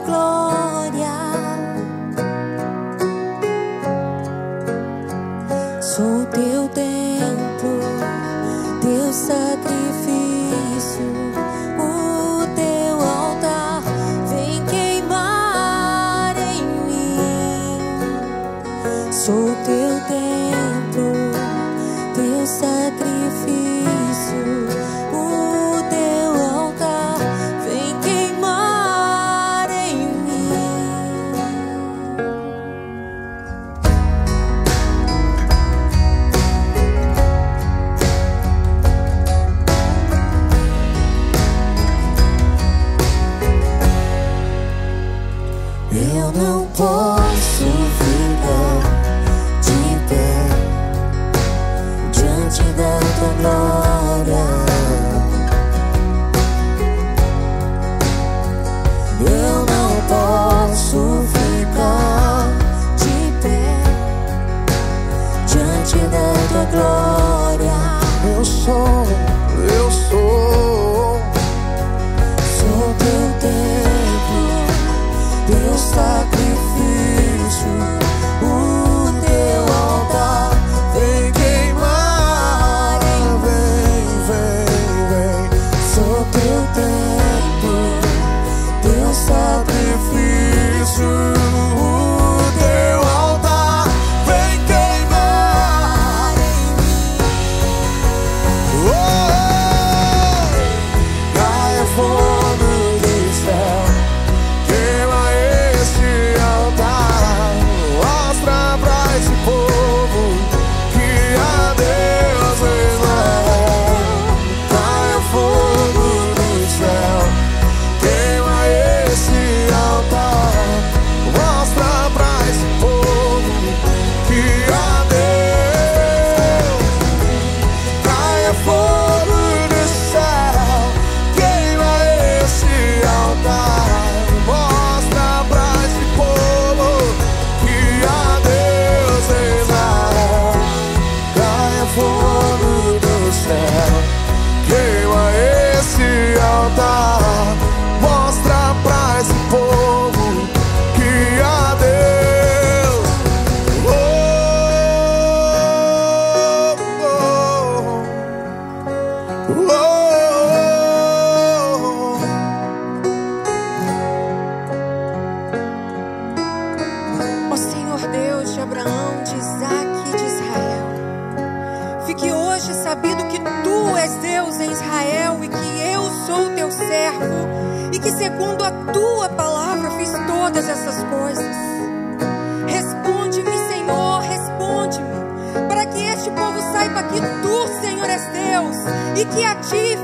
glória. Sou teu templo, teu sacrifício, o teu altar. Vem queimar em mim. Sou teu templo, teu sacrifício. Não posso ficar de pé diante da tua glória. Eu não posso ficar de pé diante da tua glória. Eu sou, eu sou. Teu altar, mostra pra esse povo que a Deus. Oh, oh, oh. Ó Senhor Deus de Abraão, de Isaac e de Israel, fique hoje sabido que tu és Deus em Israel e que servo e que segundo a tua palavra fiz todas essas coisas. Responde-me, Senhor, responde-me, para que este povo saiba que tu, Senhor, és Deus e que a ti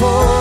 for